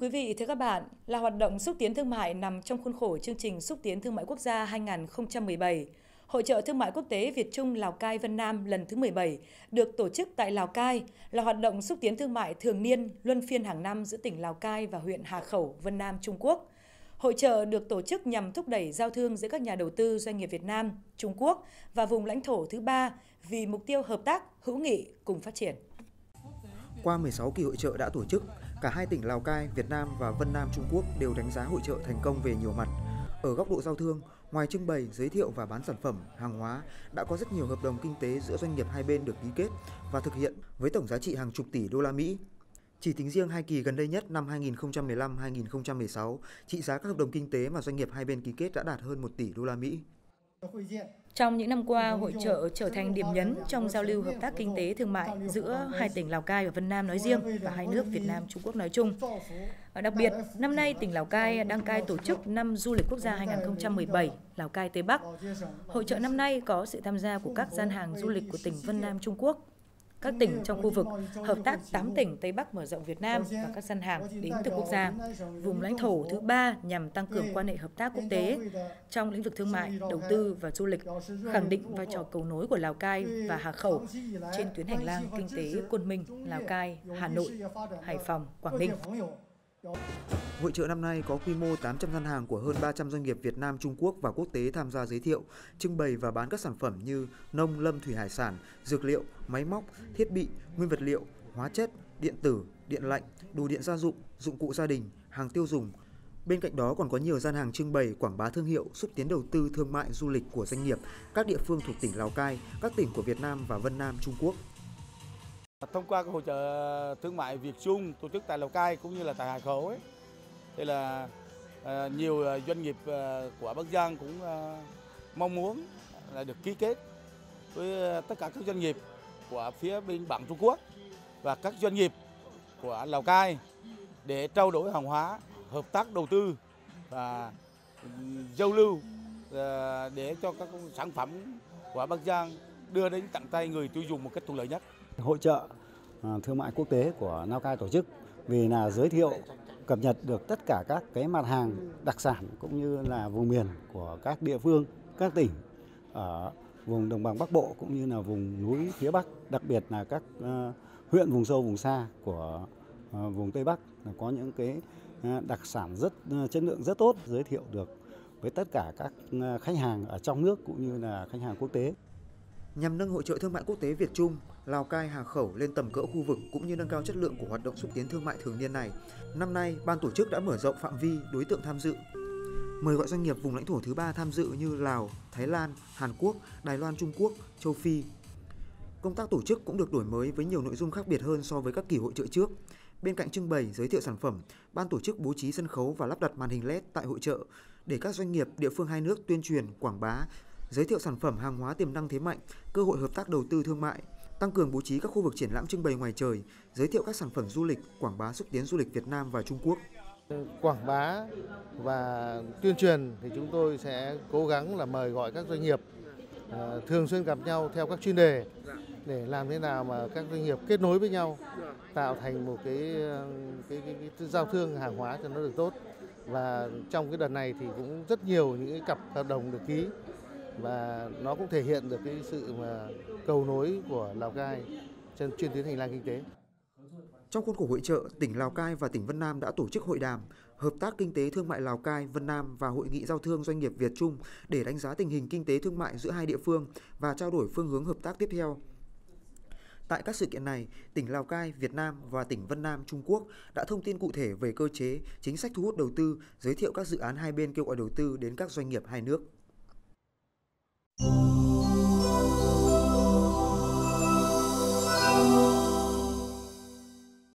quý vị, thưa các bạn, là hoạt động xúc tiến thương mại nằm trong khuôn khổ chương trình xúc tiến thương mại quốc gia 2017. Hội trợ Thương mại Quốc tế Việt Trung Lào Cai Vân Nam lần thứ 17 được tổ chức tại Lào Cai là hoạt động xúc tiến thương mại thường niên luân phiên hàng năm giữa tỉnh Lào Cai và huyện Hà Khẩu, Vân Nam, Trung Quốc. Hội trợ được tổ chức nhằm thúc đẩy giao thương giữa các nhà đầu tư doanh nghiệp Việt Nam, Trung Quốc và vùng lãnh thổ thứ ba vì mục tiêu hợp tác, hữu nghị cùng phát triển. Qua 16 kỳ hội trợ đã tổ chức, cả hai tỉnh Lào Cai, Việt Nam và Vân Nam Trung Quốc đều đánh giá hội trợ thành công về nhiều mặt. Ở góc độ giao thương, ngoài trưng bày, giới thiệu và bán sản phẩm, hàng hóa, đã có rất nhiều hợp đồng kinh tế giữa doanh nghiệp hai bên được ký kết và thực hiện với tổng giá trị hàng chục tỷ đô la Mỹ. Chỉ tính riêng hai kỳ gần đây nhất năm 2015-2016, trị giá các hợp đồng kinh tế mà doanh nghiệp hai bên ký kết đã đạt hơn 1 tỷ đô la Mỹ. Trong những năm qua, hội trợ trở thành điểm nhấn trong giao lưu hợp tác kinh tế thương mại giữa hai tỉnh Lào Cai và Vân Nam nói riêng và hai nước Việt Nam Trung Quốc nói chung. Đặc biệt, năm nay tỉnh Lào Cai đăng cai tổ chức năm du lịch quốc gia 2017 Lào Cai Tây Bắc. Hội trợ năm nay có sự tham gia của các gian hàng du lịch của tỉnh Vân Nam Trung Quốc, các tỉnh trong khu vực, hợp tác 8 tỉnh Tây Bắc mở rộng Việt Nam và các gian hàng đến từ quốc gia, vùng lãnh thổ thứ ba nhằm tăng cường quan hệ hợp tác quốc tế trong lĩnh vực thương mại, đầu tư và du lịch, khẳng định vai trò cầu nối của Lào Cai và Hà Khẩu trên tuyến hành lang kinh tế Quân Minh, Lào Cai, Hà Nội, Hải Phòng, Quảng Ninh. Hội trợ năm nay có quy mô 800 gian hàng của hơn 300 doanh nghiệp Việt Nam, Trung Quốc và quốc tế tham gia giới thiệu, trưng bày và bán các sản phẩm như nông, lâm, thủy hải sản, dược liệu, máy móc, thiết bị, nguyên vật liệu, hóa chất, điện tử, điện lạnh, đồ điện gia dụng, dụng cụ gia đình, hàng tiêu dùng. Bên cạnh đó còn có nhiều gian hàng trưng bày quảng bá thương hiệu, xúc tiến đầu tư thương mại du lịch của doanh nghiệp các địa phương thuộc tỉnh Lào Cai, các tỉnh của Việt Nam và Vân Nam, Trung Quốc. Thông qua cái hội trợ thương mại Việt Trung tổ chức tại Lào Cai cũng như là tại Hải Khẩu ấy, thì là à, nhiều ờ, doanh nghiệp à, của Bắc Giang cũng à, mong muốn là được ký kết với tất cả các doanh nghiệp của phía bên bạn Trung Quốc và các doanh nghiệp của Lào Cai để trao đổi hàng hóa, hợp tác đầu tư và giao lưu để cho các sản phẩm của Bắc Giang đưa đến tận tay người tiêu dùng một cách thuận lợi nhất. Hội trợ à, thương mại quốc tế của Lào Cai tổ chức vì là giới thiệu cập nhật được tất cả các cái mặt hàng đặc sản cũng như là vùng miền của các địa phương, các tỉnh ở vùng đồng bằng Bắc Bộ cũng như là vùng núi phía Bắc, đặc biệt là các à, huyện vùng sâu vùng xa của à, vùng Tây Bắc là có những cái đặc sản rất chất lượng rất tốt giới thiệu được với tất cả các khách hàng ở trong nước cũng như là khách hàng quốc tế nhằm nâng hội trợ thương mại quốc tế Việt Trung, Lào Cai Hà Khẩu lên tầm cỡ khu vực cũng như nâng cao chất lượng của hoạt động xúc tiến thương mại thường niên này. Năm nay, ban tổ chức đã mở rộng phạm vi đối tượng tham dự. Mời gọi doanh nghiệp vùng lãnh thổ thứ ba tham dự như Lào, Thái Lan, Hàn Quốc, Đài Loan Trung Quốc, châu Phi. Công tác tổ chức cũng được đổi mới với nhiều nội dung khác biệt hơn so với các kỳ hội trợ trước. Bên cạnh trưng bày, giới thiệu sản phẩm, ban tổ chức bố trí sân khấu và lắp đặt màn hình LED tại hội trợ để các doanh nghiệp địa phương hai nước tuyên truyền, quảng bá, giới thiệu sản phẩm hàng hóa tiềm năng thế mạnh, cơ hội hợp tác đầu tư thương mại, tăng cường bố trí các khu vực triển lãm trưng bày ngoài trời, giới thiệu các sản phẩm du lịch, quảng bá xúc tiến du lịch Việt Nam và Trung Quốc. Quảng bá và tuyên truyền thì chúng tôi sẽ cố gắng là mời gọi các doanh nghiệp ờ, thường xuyên gặp nhau theo các chuyên đề để làm thế nào mà các doanh nghiệp kết nối với nhau tạo thành một cái ờ, cái, cái, cái giao thương hàng hóa cho nó được tốt và trong cái đợt này thì cũng rất nhiều những cái cặp hợp đồng được ký và nó cũng thể hiện được cái sự mà cầu nối của Lào Cai trên chuyên tuyến hành lang kinh tế. Trong khuôn khổ hội trợ, tỉnh Lào Cai và tỉnh Vân Nam đã tổ chức hội đàm hợp tác kinh tế thương mại Lào Cai, Vân Nam và hội nghị giao thương doanh nghiệp Việt Trung để đánh giá tình hình kinh tế thương mại giữa hai địa phương và trao đổi phương hướng hợp tác tiếp theo. Tại các sự kiện này, tỉnh Lào Cai, Việt Nam và tỉnh Vân Nam, Trung Quốc đã thông tin cụ thể về cơ chế, chính sách thu hút đầu tư, giới thiệu các dự án hai bên kêu gọi đầu tư đến các doanh nghiệp hai nước. You.